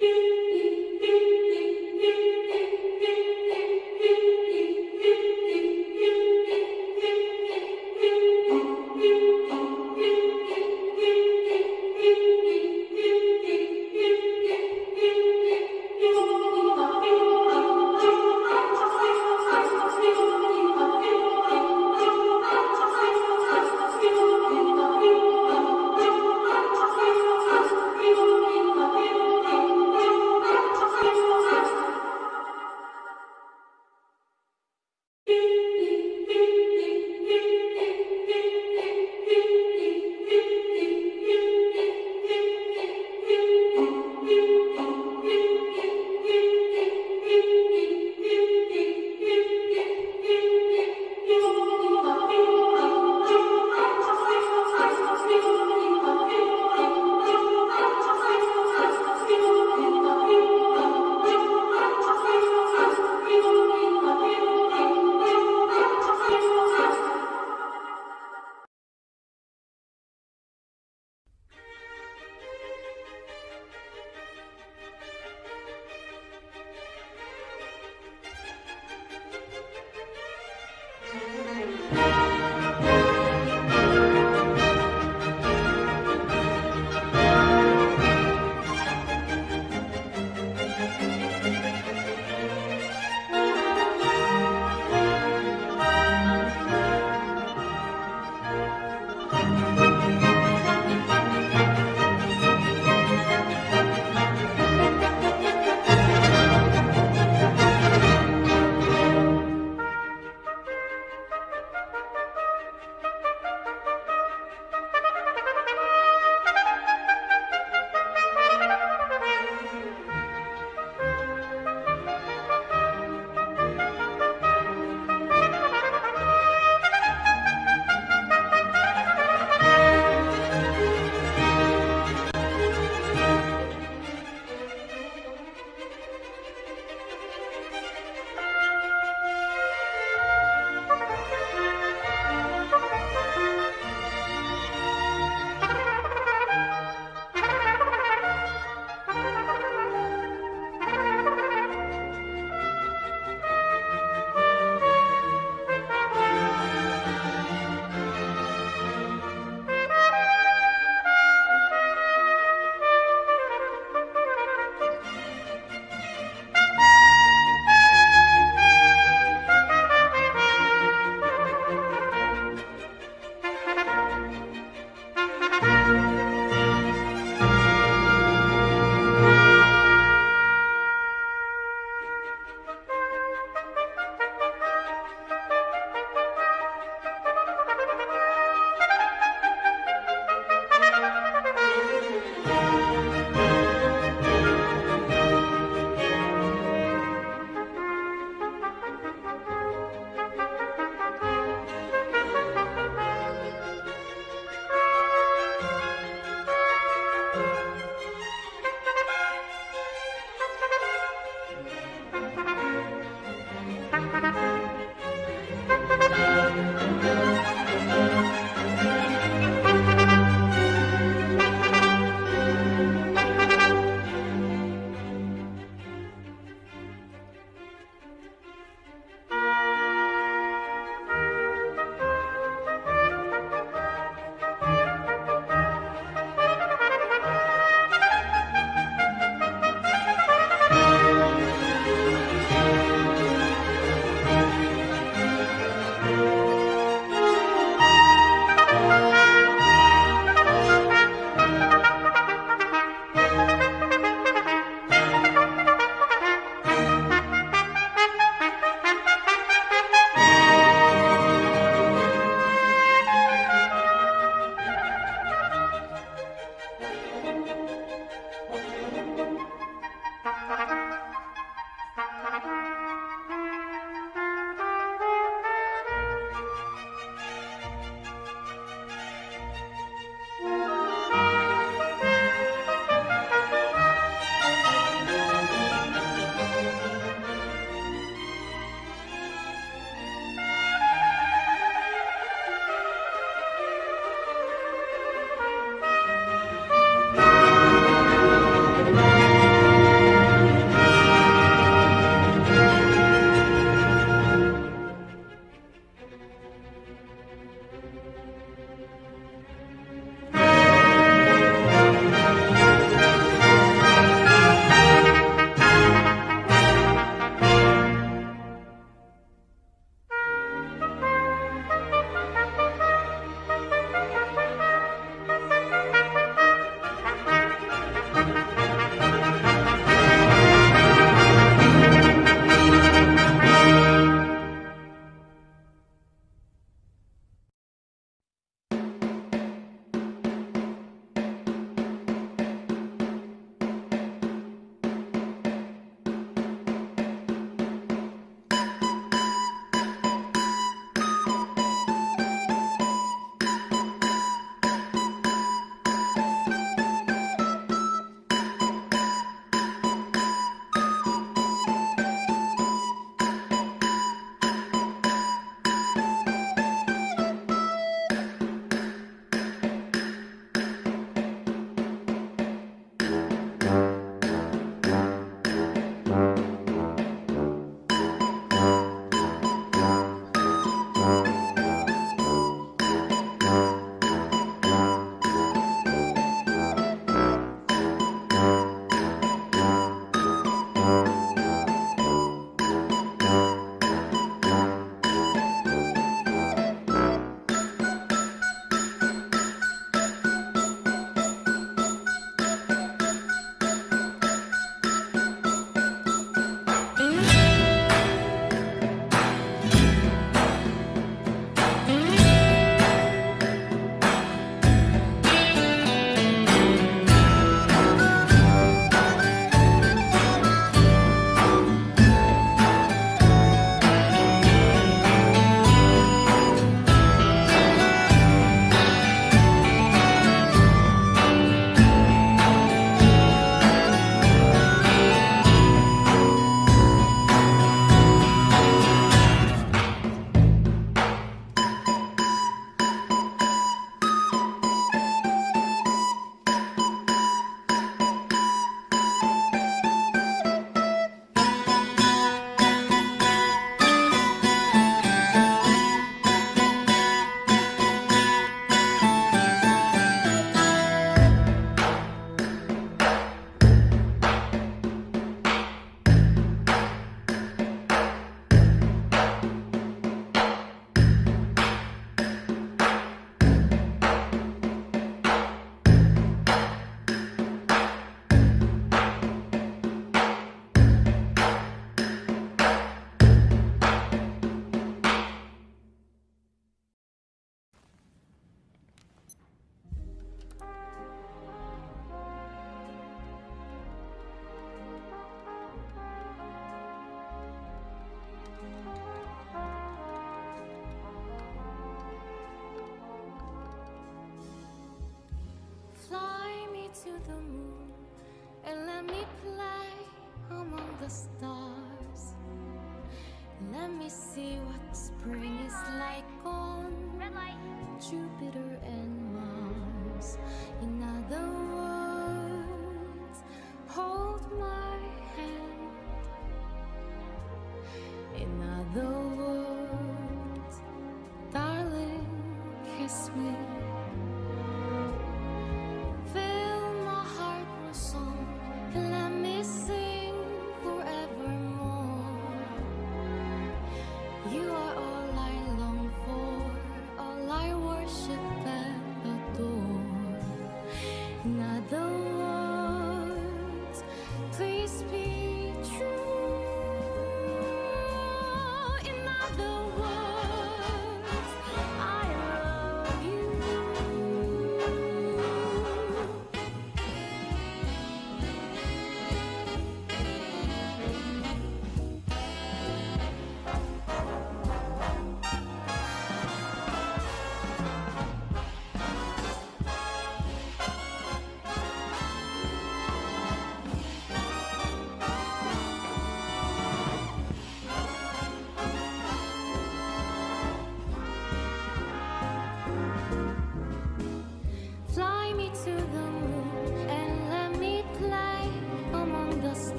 You.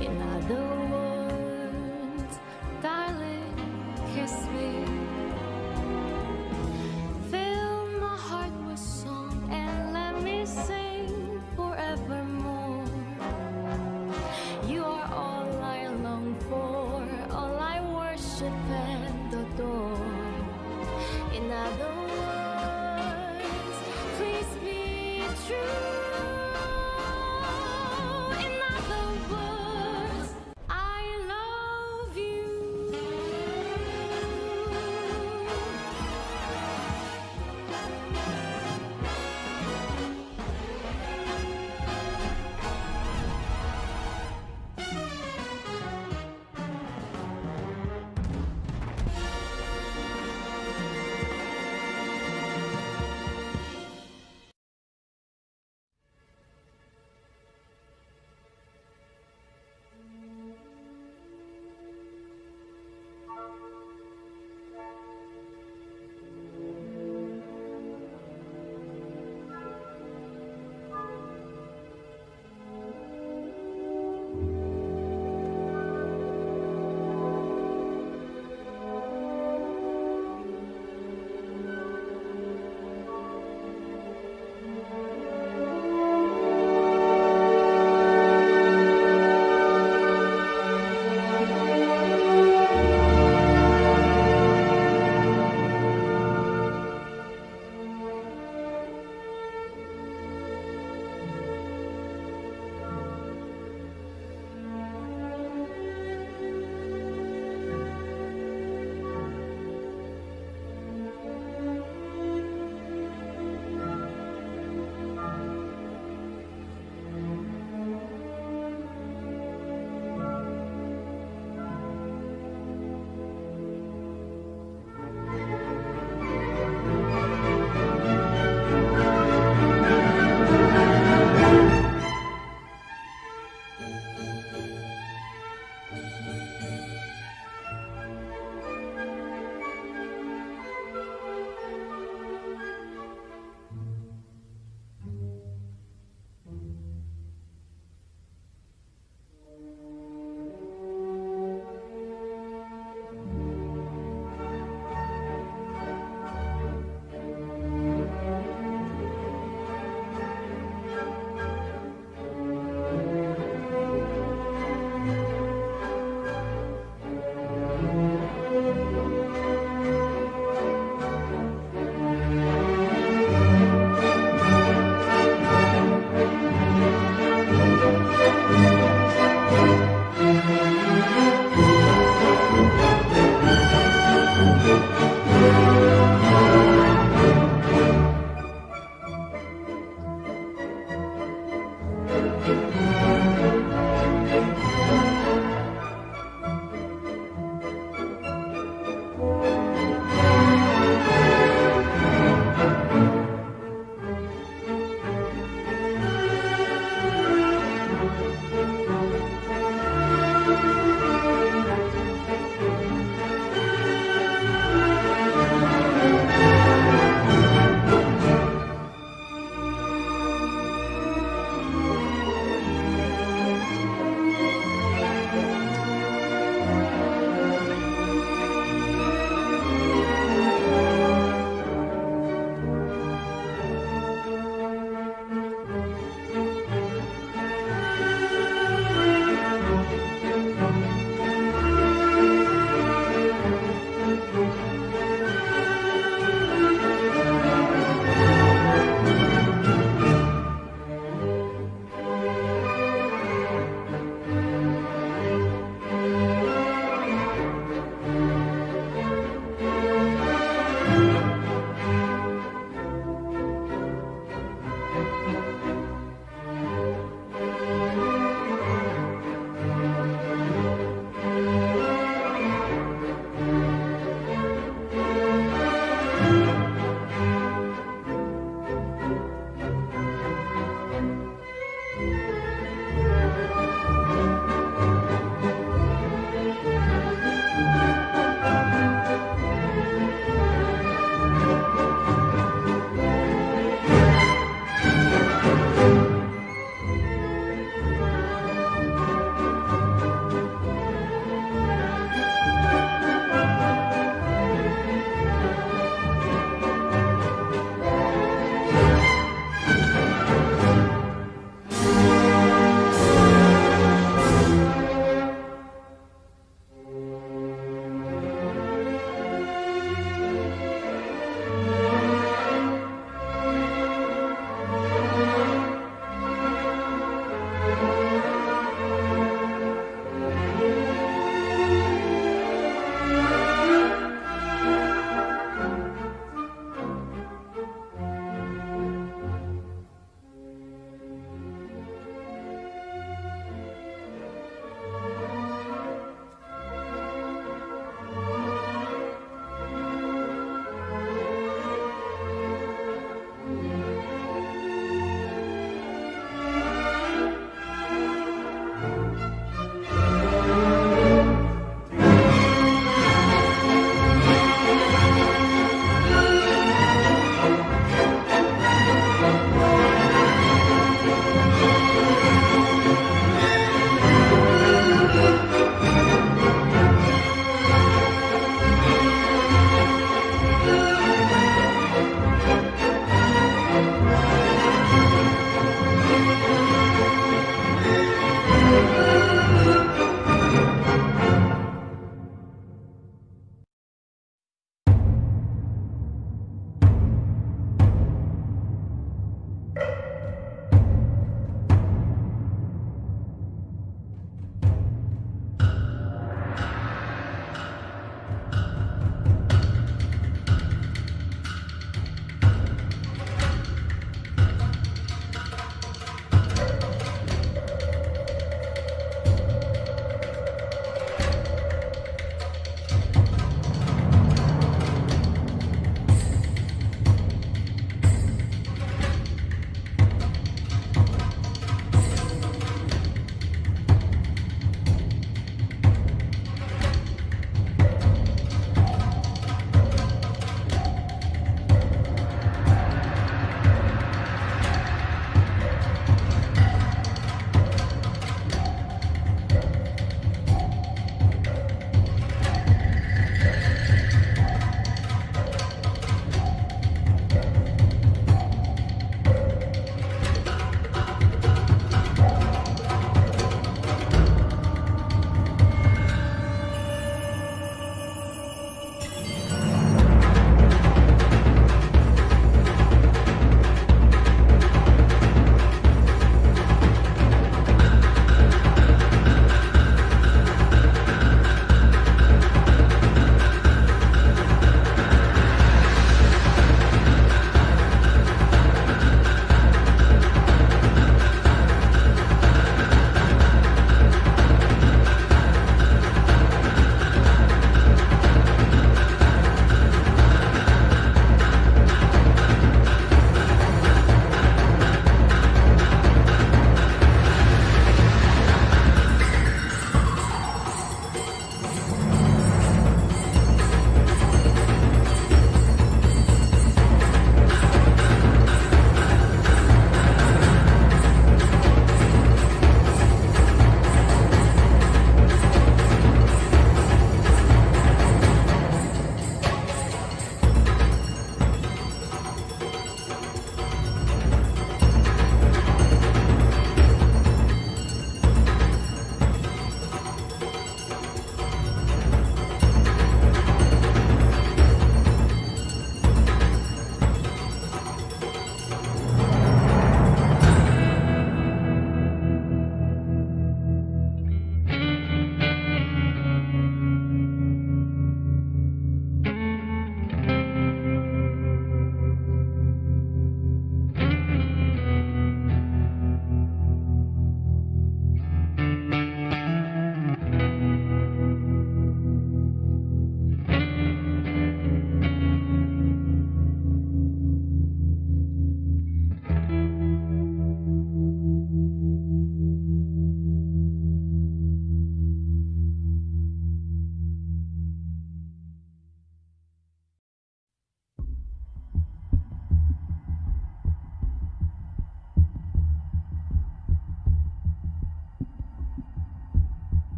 In